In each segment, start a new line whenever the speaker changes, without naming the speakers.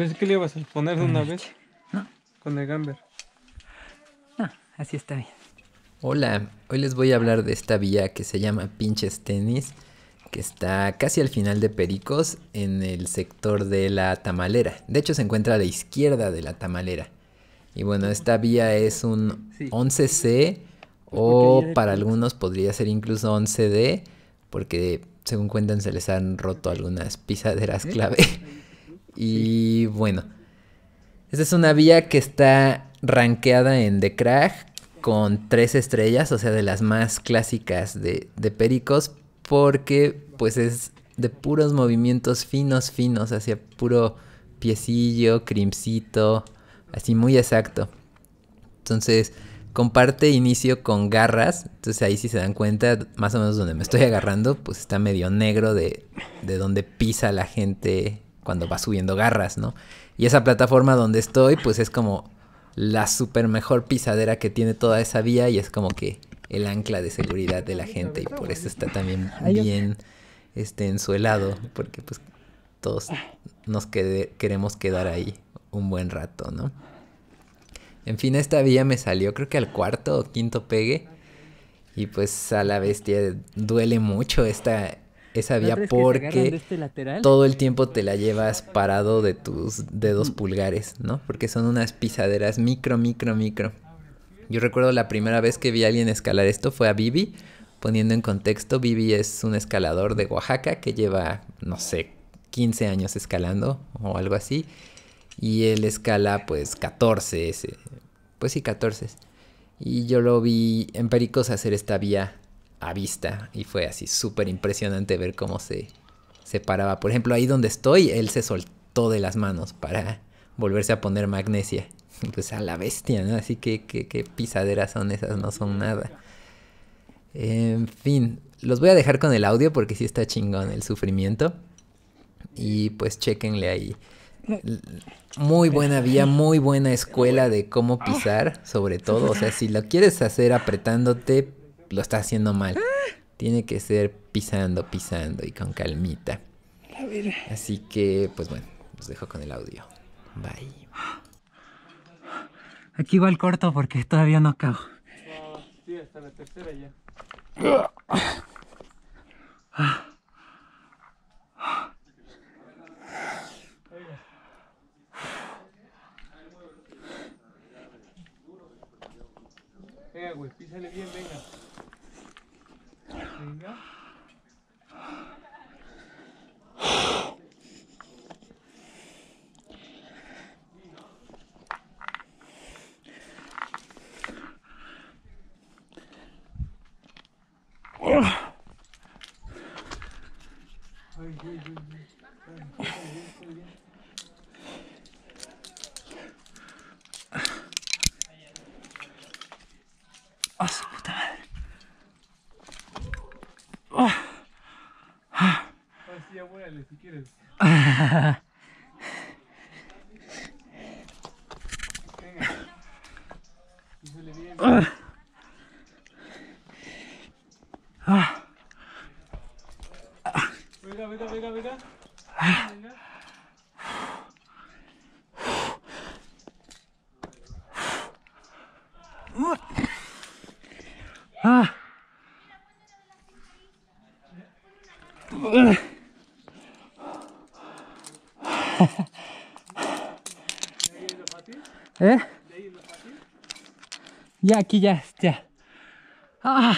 Pues que le ibas a poner de una vez
No,
con el gamber.
no, así está bien.
Hola, hoy les voy a hablar de esta vía que se llama Pinches Tenis, que está casi al final de Pericos en el sector de la Tamalera. De hecho se encuentra a la izquierda de la Tamalera. Y bueno, esta vía es un
Sí.
11C o para algunos podría ser incluso 11D, porque según cuentan se les han roto algunas pisaderas clave. Y bueno, esta es una vía que está rankeada en The Crag con tres estrellas, o sea, de las más clásicas de, de Pericos, porque pues es de puros movimientos finos, finos, hacia puro piecillo, crimcito, así muy exacto. Entonces, comparte inicio con garras, entonces ahí si se dan cuenta, más o menos donde me estoy agarrando, pues está medio negro de, de donde pisa la gente cuando va subiendo garras, ¿no? Y esa plataforma donde estoy, pues es como la super mejor pisadera que tiene toda esa vía y es como que el ancla de seguridad de la gente y por eso está también bien este ensuelado, porque pues todos nos quede- queremos quedar ahí un buen rato, ¿no? En fin, esta vía me salió creo que al cuarto o quinto pegue. Y pues a la bestia duele mucho esta, esa vía porque
este lateral?
todo el tiempo te la llevas parado de tus dedos pulgares, ¿no? Porque son unas pisaderas micro, micro, micro. Yo recuerdo la primera vez que vi a alguien escalar esto fue a Vivi. Poniendo en contexto, Vivi es un escalador de Oaxaca que lleva, no sé, 15 años escalando o algo así. Y él escala pues 14, ese- pues sí, 14. Y yo lo vi en Pericos hacer esta vía a vista y fue así súper impresionante ver cómo se, se paraba. Por ejemplo, ahí donde estoy, él se soltó de las manos para volverse a poner magnesia. Pues a la bestia, ¿no? Así que qué qué pisaderas son esas, no son nada. En fin, los voy a dejar con el audio porque sí está chingón el sufrimiento. Y pues chequenle ahí. Muy buena vía, muy buena escuela de cómo pisar, sobre todo. O sea, si lo quieres hacer apretándote, lo estás haciendo mal. Tiene que ser pisando, pisando y con calmita. Así que, pues bueno, los dejo con el audio. Bye.
Aquí va el corto porque todavía no acabo.
Sí, hasta la tercera ya. Venga, güey, písale bien, venga. Venga. Ay, ay.
¡Ah, su puta madre!
Ahora sí, si quieres. Venga. Písale bien. Venga, venga, venga, venga. Venga.
¡Ah! ¿Eh? Ya, aquí ya, ya. ¡Ah!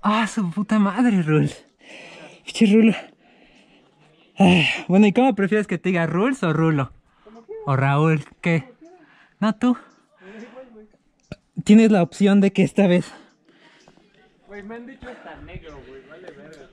¡Ah, su puta madre, Rul! Pinche Rulo. Ay, bueno, ¿y cómo prefieres que te diga Ruls o Rulo? ¿O Raúl? ¿Qué? No, tú. Tienes la opción de que esta vez.
Güey, me han dicho hasta negro, güey. Vale verga.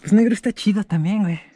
Pues negro está chido también, güey.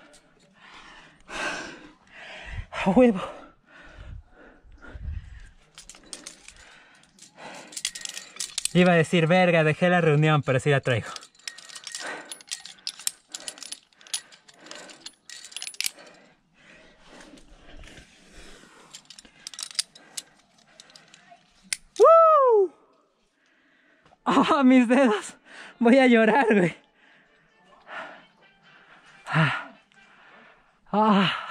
A huevo. Iba a decir, verga, dejé la reunión, pero sí la traigo. ¡Woo! ¡Ah, mis dedos! Voy a llorar, güey. Ah. Ah.